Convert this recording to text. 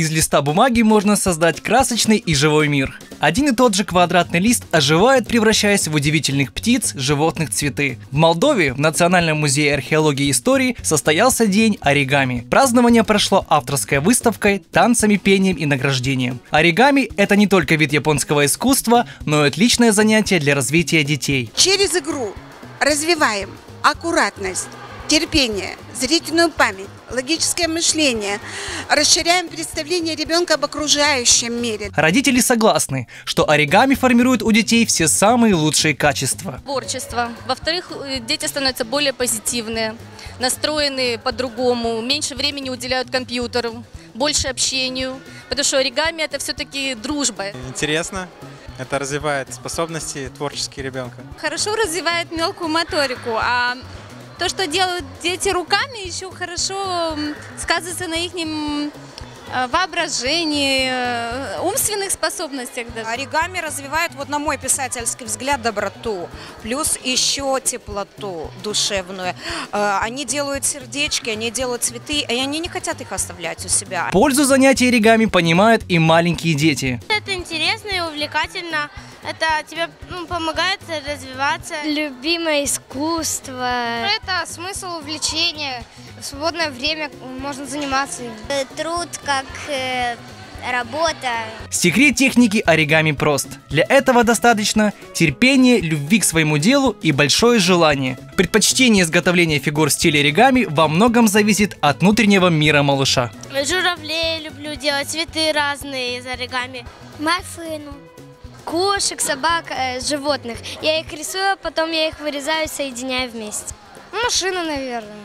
Из листа бумаги можно создать красочный и живой мир. Один и тот же квадратный лист оживает, превращаясь в удивительных птиц, животных, цветы. В Молдове, в Национальном музее археологии и истории, состоялся день оригами. Празднование прошло авторской выставкой, танцами, пением и награждением. Оригами – это не только вид японского искусства, но и отличное занятие для развития детей. Через игру развиваем аккуратность, терпение, зрительную память, логическое мышление, расширяем представление ребенка об окружающем мире. Родители согласны, что оригами формирует у детей все самые лучшие качества. Творчество. Во-вторых, э, дети становятся более позитивные, настроены по-другому, меньше времени уделяют компьютеру, больше общению, потому что оригами это все-таки дружба. Интересно. Это развивает способности творческие ребенка. Хорошо развивает мелкую моторику, а то, что делают дети руками, еще хорошо сказывается на их воображении, э, умственных способностях даже. Оригами развивает, вот на мой писательский взгляд, доброту, плюс еще теплоту душевную. Э, Они делают сердечки, они делают цветы, и они не хотят их оставлять у себя. Пользу занятий оригами понимают и маленькие дети. Увлекательно. Это тебе ну, помогает развиваться. Любимое искусство. Это смысл увлечения. В свободное время можно заниматься им. Труд как э, работа. Секрет техники оригами прост. Для этого достаточно терпения, любви к своему делу и большое желание. Предпочтение изготовления фигур в стиле оригами во многом зависит от внутреннего мира малыша. Журавлей люблю делать, цветы разные из оригами. Мафину. Кошек, собак, э, животных. Я их рисую, а потом я их вырезаю и соединяю вместе. Машину, наверное.